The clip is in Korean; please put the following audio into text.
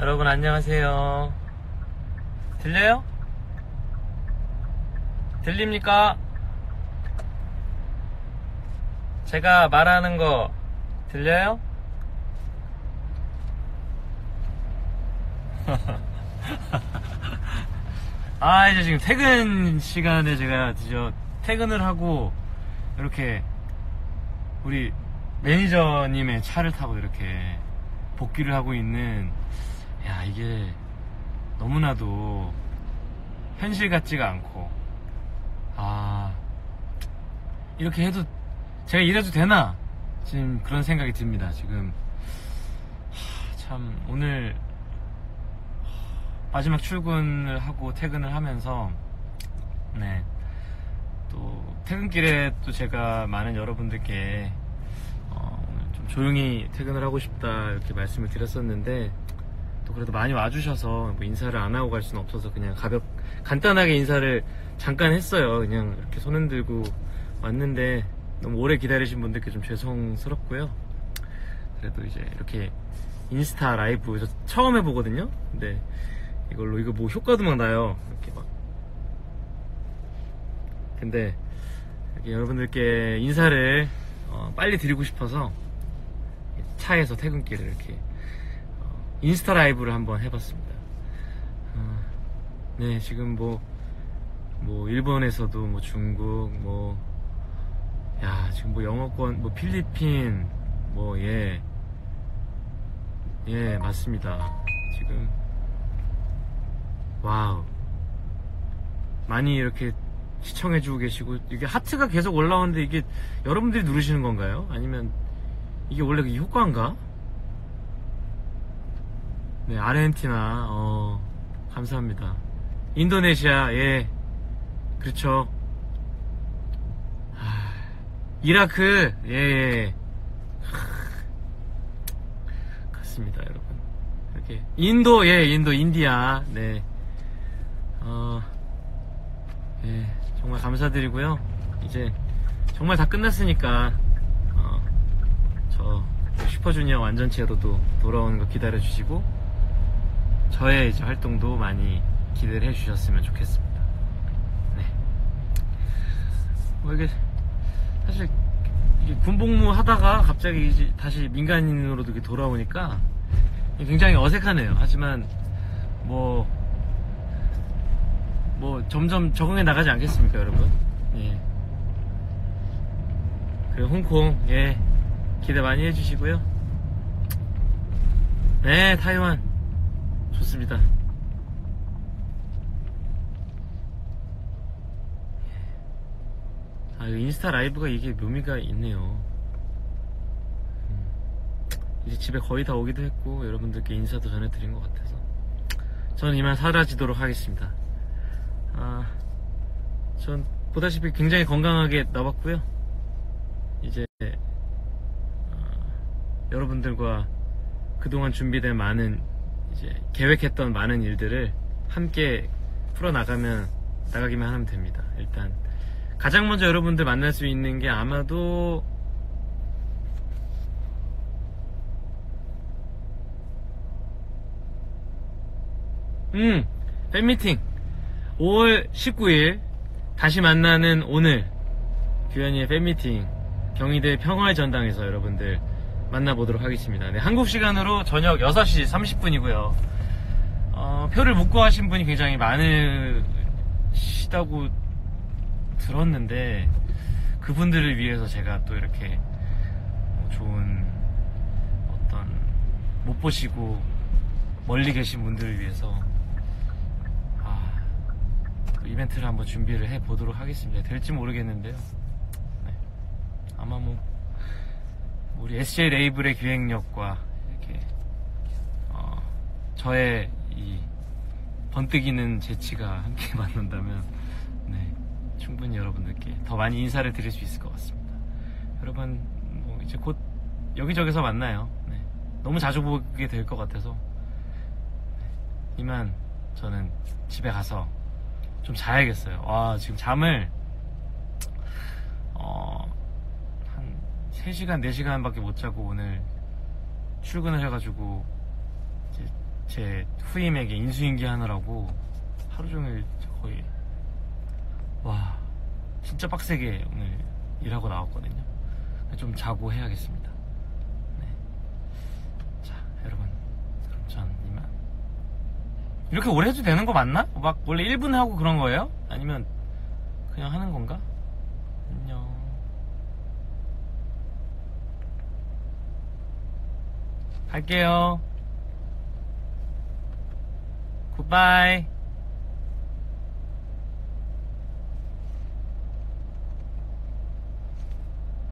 여러분 안녕하세요. 들려요? 들립니까? 제가 말하는 거 들려요? 아 이제 지금 퇴근 시간에 제가 드디어 퇴근을 하고 이렇게 우리 매니저님의 차를 타고 이렇게 복귀를 하고 있는 야 이게 너무나도 현실 같지가 않고. 아 이렇게 해도 제가 이래도 되나? 지금 그런 생각이 듭니다 지금. 하, 참 오늘 마지막 출근을 하고 퇴근을 하면서 네. 또 퇴근길에 또 제가 많은 여러분들께 어, 좀 조용히 퇴근을 하고 싶다 이렇게 말씀을 드렸었는데 또 그래도 많이 와주셔서 뭐 인사를 안 하고 갈 수는 없어서 그냥 가볍 간단하게 인사를 잠깐 했어요. 그냥 이렇게 손 흔들고 왔는데 너무 오래 기다리신 분들께 좀 죄송스럽고요. 그래도 이제 이렇게 인스타 라이브 저 처음 해보거든요. 근데 이걸로 이거 뭐 효과도 막 나요. 이렇게 막. 근데 여러분들께 인사를 어, 빨리 드리고 싶어서 차에서 퇴근길에 이렇게 어, 인스타 라이브를 한번 해봤습니다. 어, 네, 지금 뭐, 뭐, 일본에서도 뭐 중국, 뭐, 야, 지금 뭐 영어권, 뭐 필리핀, 뭐, 예. 예, 맞습니다. 지금, 와우. 많이 이렇게 시청해주고 계시고, 이게 하트가 계속 올라오는데 이게 여러분들이 누르시는 건가요? 아니면 이게 원래 그 효과인가? 네, 아르헨티나, 어, 감사합니다. 인도네시아, 예. 그렇죠. 아, 이라크, 예, 예. 하, 그렇습니다, 여러분. 이렇게. 인도, 예, 인도, 인디아, 네. 어, 예, 정말 감사드리고요. 이제, 정말 다 끝났으니까, 어, 저, 슈퍼주니어 완전체로도 돌아오는 거 기다려주시고, 저의 이제 활동도 많이 기대를 해주셨으면 좋겠습니다. 네. 뭐 이게 사실 이게 군복무 하다가 갑자기 다시 민간인으로 이렇게 돌아오니까 굉장히 어색하네요. 하지만 뭐, 뭐 점점 적응해 나가지 않겠습니까, 여러분? 예. 그리고 홍콩, 예. 기대 많이 해주시고요. 네, 타이완. 좋습니다. 아, 인스타 라이브가 이게 묘미가 있네요. 음, 이제 집에 거의 다 오기도 했고, 여러분들께 인사도 전해드린 것 같아서. 저는 이만 사라지도록 하겠습니다. 아, 전 보다시피 굉장히 건강하게 나왔고요. 이제, 어, 여러분들과 그동안 준비된 많은 이제 계획했던 많은 일들을 함께 풀어나가면 나가기만 하면 됩니다. 일단 가장 먼저 여러분들 만날 수 있는 게 아마도 음 팬미팅 5월 19일 다시 만나는 오늘 규현이의 팬미팅 경희대 평화의 전당에서 여러분들 만나보도록 하겠습니다. 네, 한국 시간으로 저녁 6시 30분이고요. 어, 표를 못 구하신 분이 굉장히 많으시다고 들었는데 그분들을 위해서 제가 또 이렇게 좋은 어떤 못 보시고 멀리 계신 분들을 위해서 아, 그 이벤트를 한번 준비를 해 보도록 하겠습니다. 될지 모르겠는데요. 네. 아마 뭐 우리 SJ 레이블의 기획력과 이렇게 어, 저의 이 번뜩이는 재치가 함께 만난다면 네, 충분히 여러분들께 더 많이 인사를 드릴 수 있을 것 같습니다. 여러분 뭐 이제 곧 여기저기서 만나요. 네, 너무 자주 보게 될 것 같아서 네, 이만 저는 집에 가서 좀 자야겠어요. 와 지금 잠을 어, 한 3시간, 4시간밖에 못 자고 오늘 출근을 해가지고 이제 제 후임에게 인수인계 하느라고 하루 종일 거의 와 진짜 빡세게 오늘 일하고 나왔거든요. 좀 자고 해야겠습니다. 네. 자 여러분 그럼 전 이만 이렇게 오래 해도 되는 거 맞나? 막 원래 1분 하고 그런 거예요? 아니면 그냥 하는 건가? 안녕. 갈게요. 굿바이.